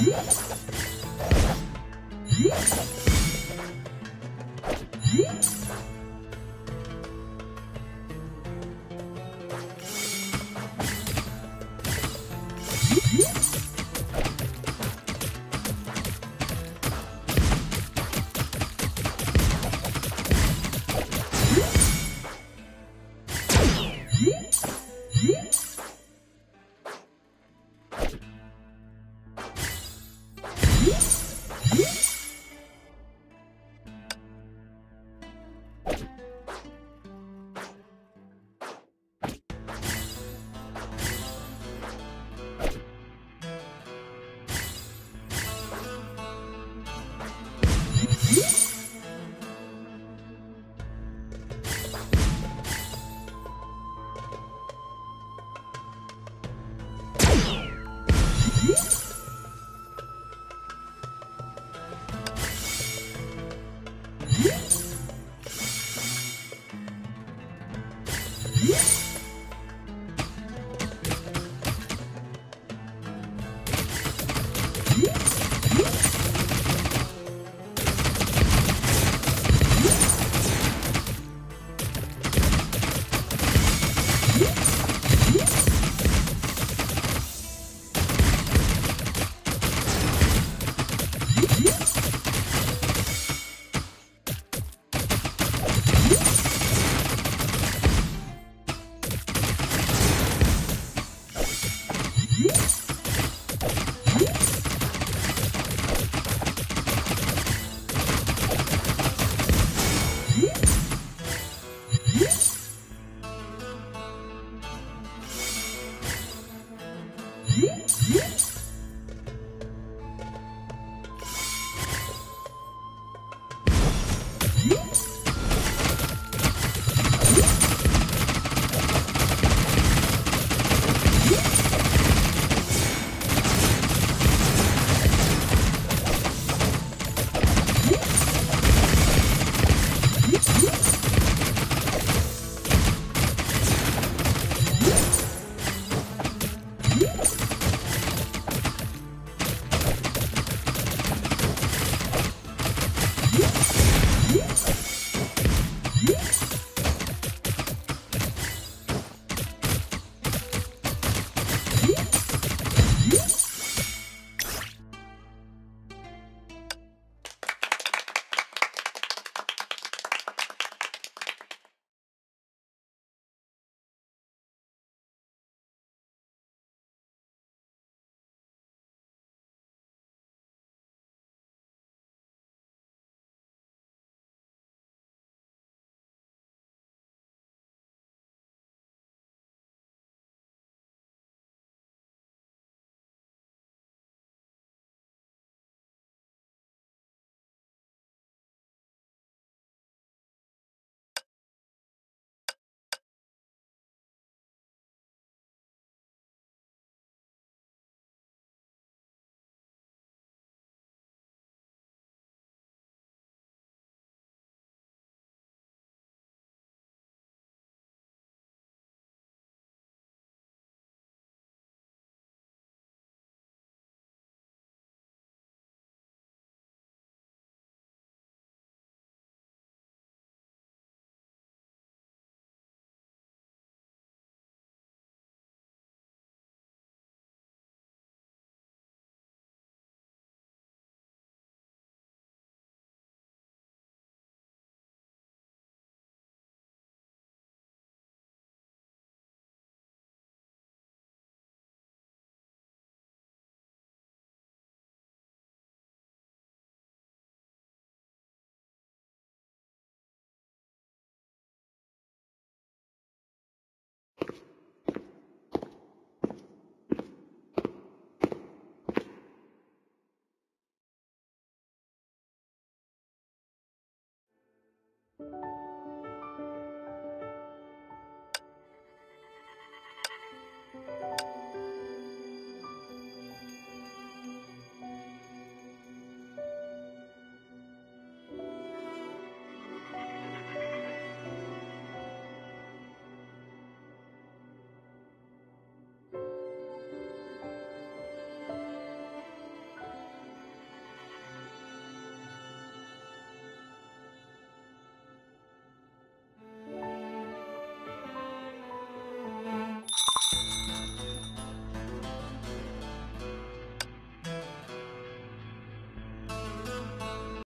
Música you you